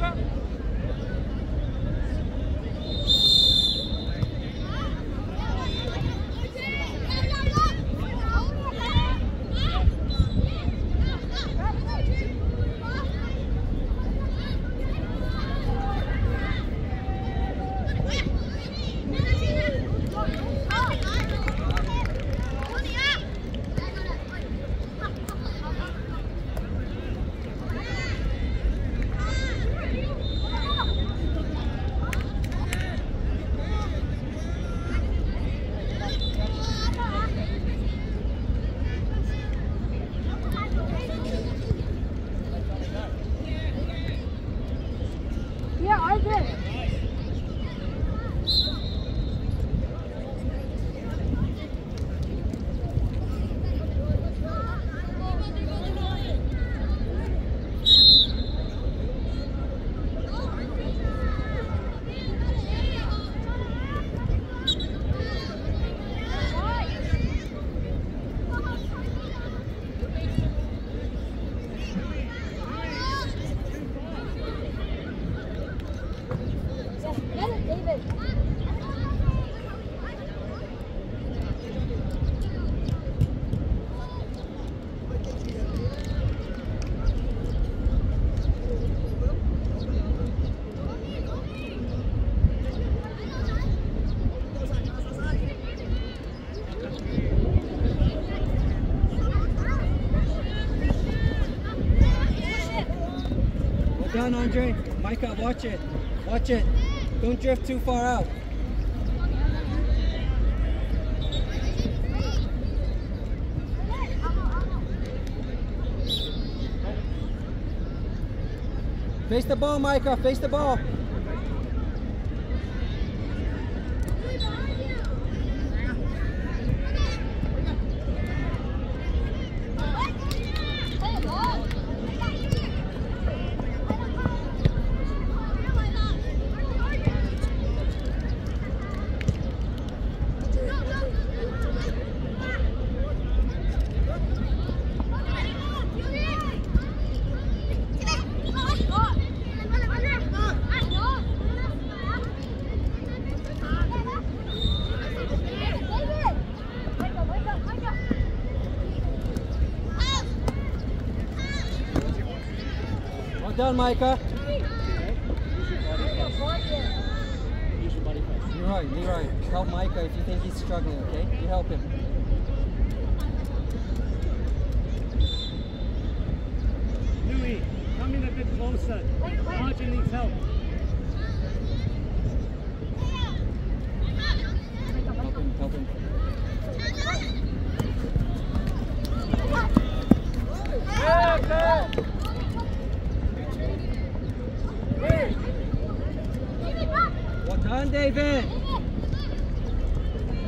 Well Andre. Micah, watch it. Watch it. Don't drift too far out. Face the ball, Micah. Face the ball. Micah. Leroy, Leroy, help Micah if you think he's struggling, okay? You help him. David.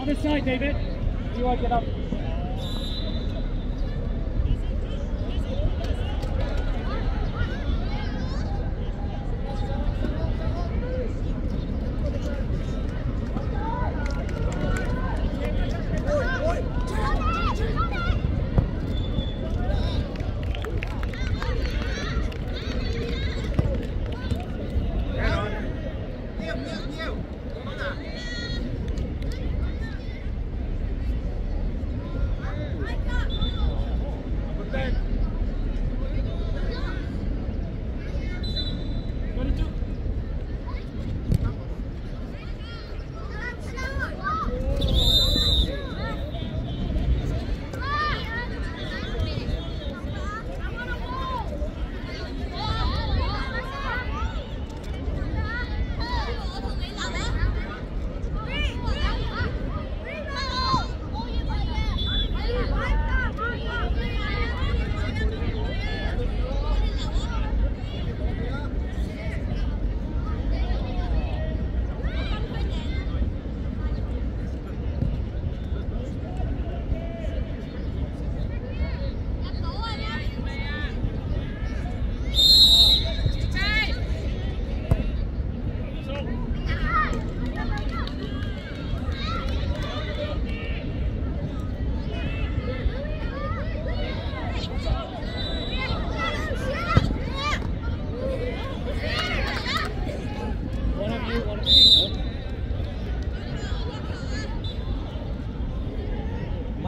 on the side, David. Do You want to get up. you.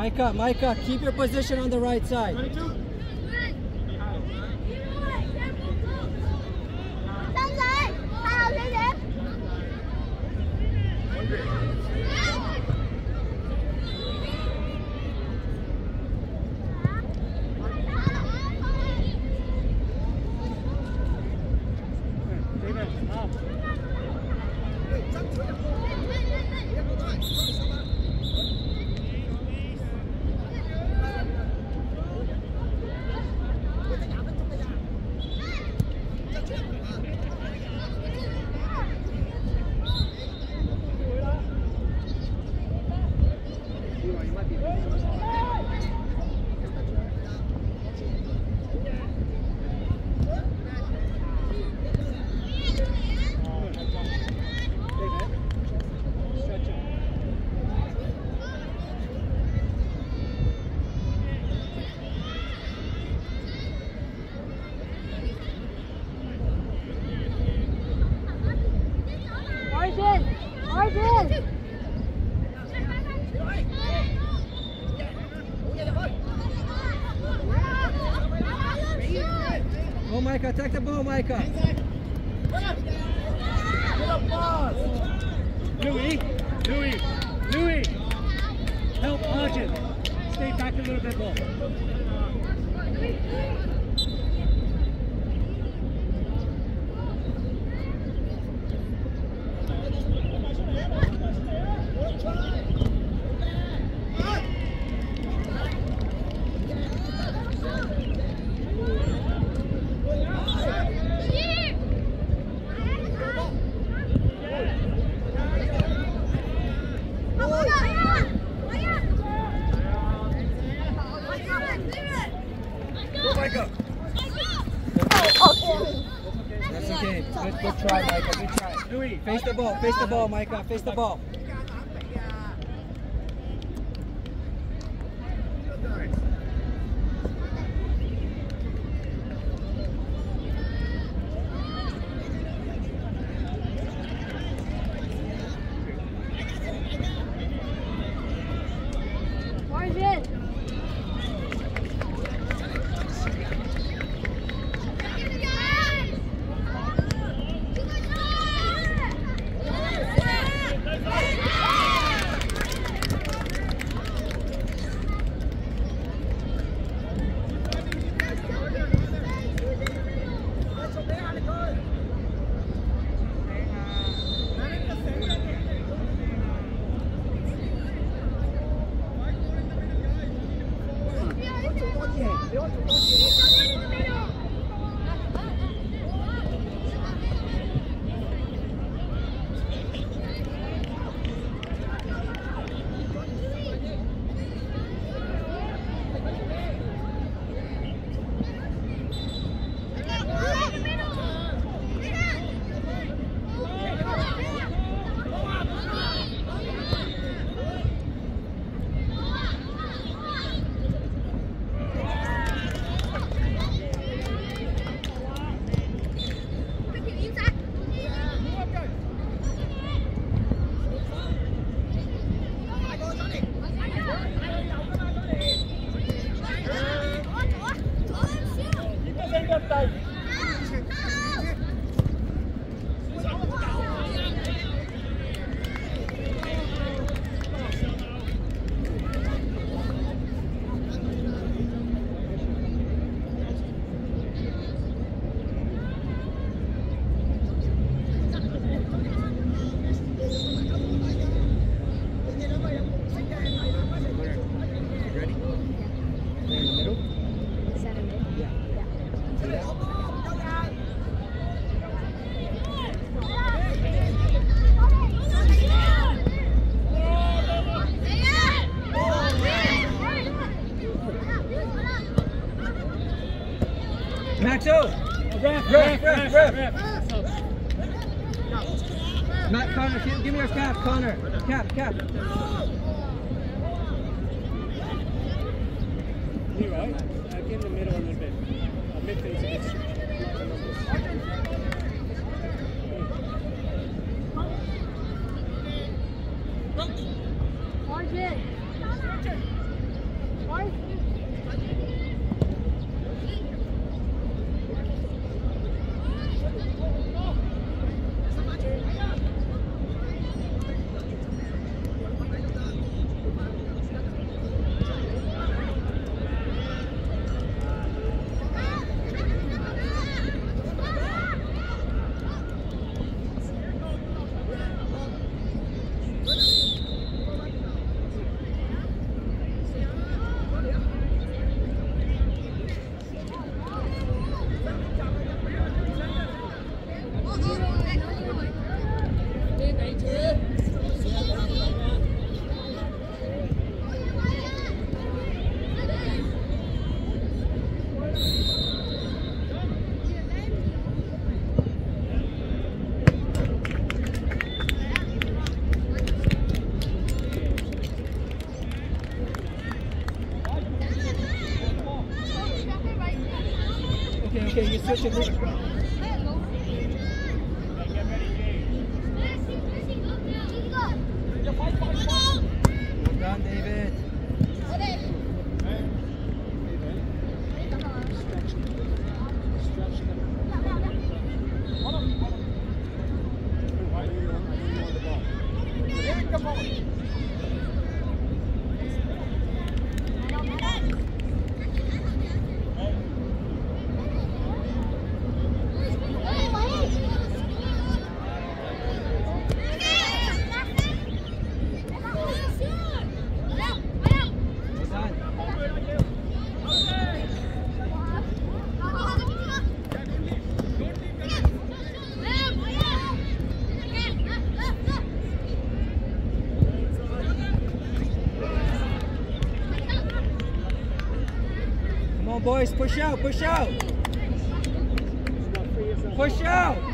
Micah, Micah, keep your position on the right side. Go, Micah, take the ball, Micah. Louis, Louis, Louis, help Arjun. Stay back a little bit more. Face the ball, face the ball, Micah. Face the ball. Maxo! Ref, Ref, ref, ref, Matt Connor, give, me your cap, Connor. Cap, cap. Leroy, uh, get in the! наших boys. Push out, push out. Push out.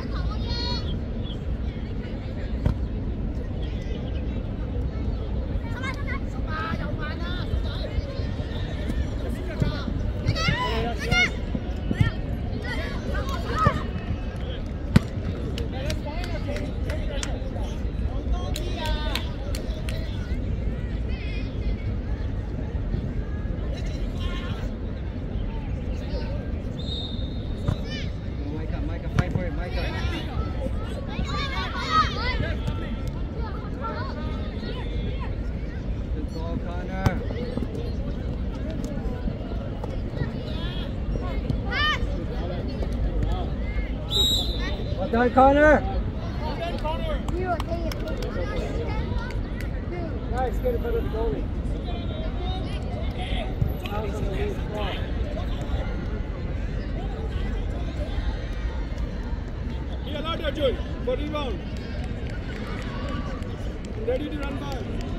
Done, Connor. Done, Connor. Nice, get it better the goalie. Here, louder, Joel, for rebound. Ready to run by.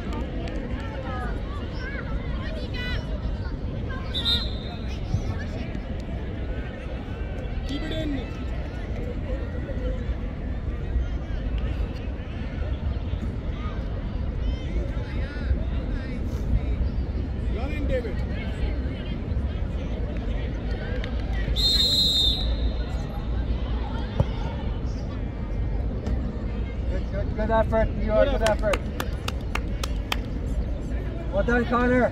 defensive effort. Well done, Connor.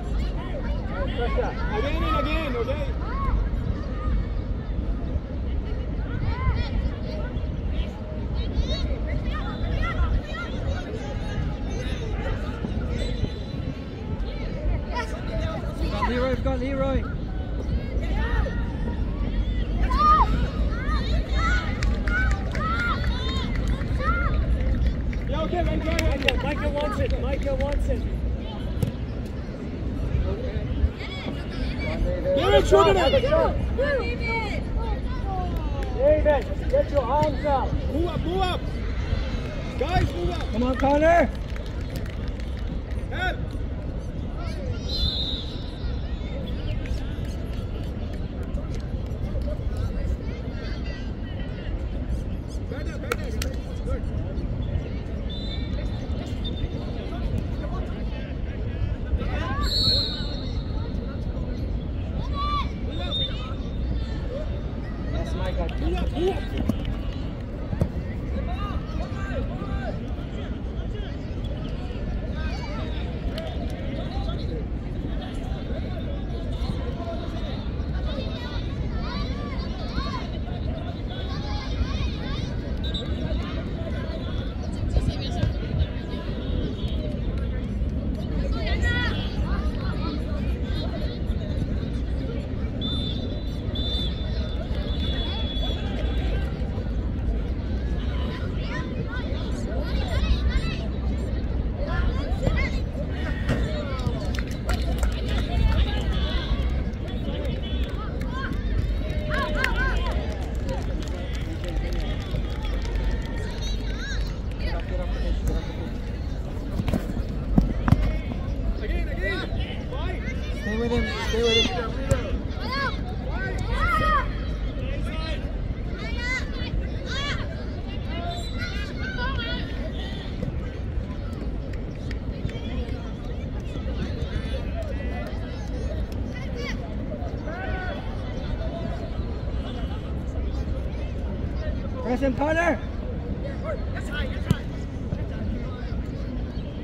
Again and again, okay? Come on, Connor. with him. Stay with him. Preston Potter!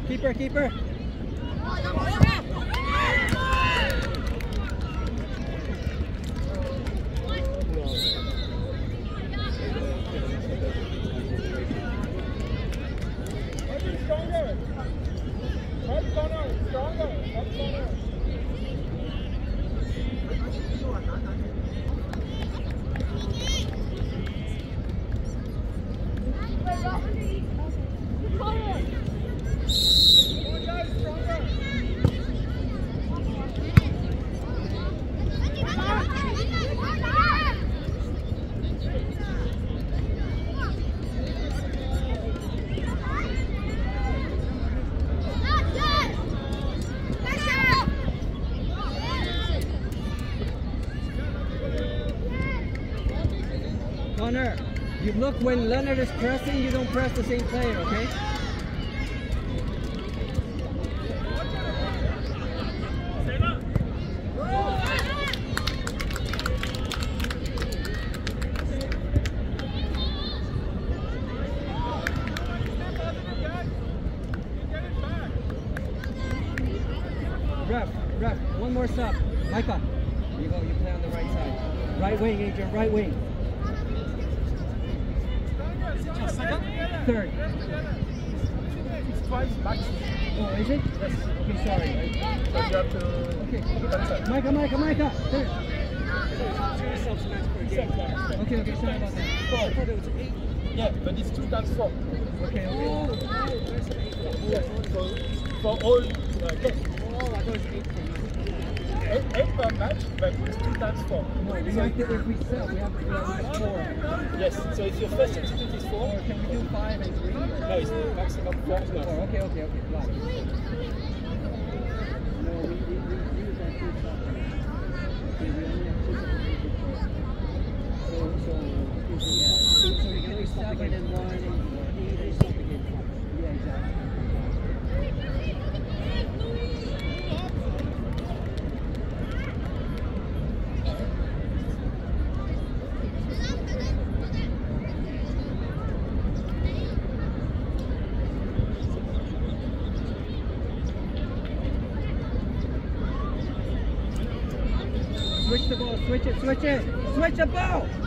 Keeper, keeper! You look when Leonard is pressing, you don't press the same player, okay? Ref, one more stop. Micah, you go, you play on the right side. Right wing, Adrian, right wing. Third. Twice max. Oh, is it? Yes. Okay, sorry. So you have to. Okay. Micah, Micah, Micah. Third. Two subs max per game. Okay, okay, sorry about that. I thought it was eight. Yeah, but it's two times four. Okay, okay. Yeah, so for all uh. Oh, I thought it was eight. Eight, eight per match, but it's two times four. No, we have to, if we sell, we have to do at four. Yes, so if your first substitute is four, Or can we do five and three? no, it's maximum four. Four. Oh, okay, okay, okay. Block. No, we, we, we use our two shots. Okay, we only have two substitutes. So, so, so we can only seven and one and eight or something. Yeah, exactly. Switch the ball, switch it, switch it, switch the ball!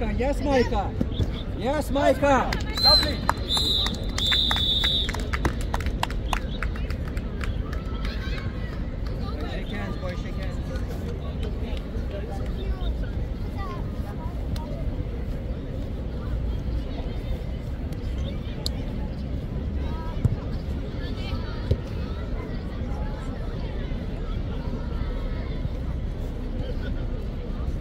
Micah, yes, Micah! Yes, Micah! Lovely.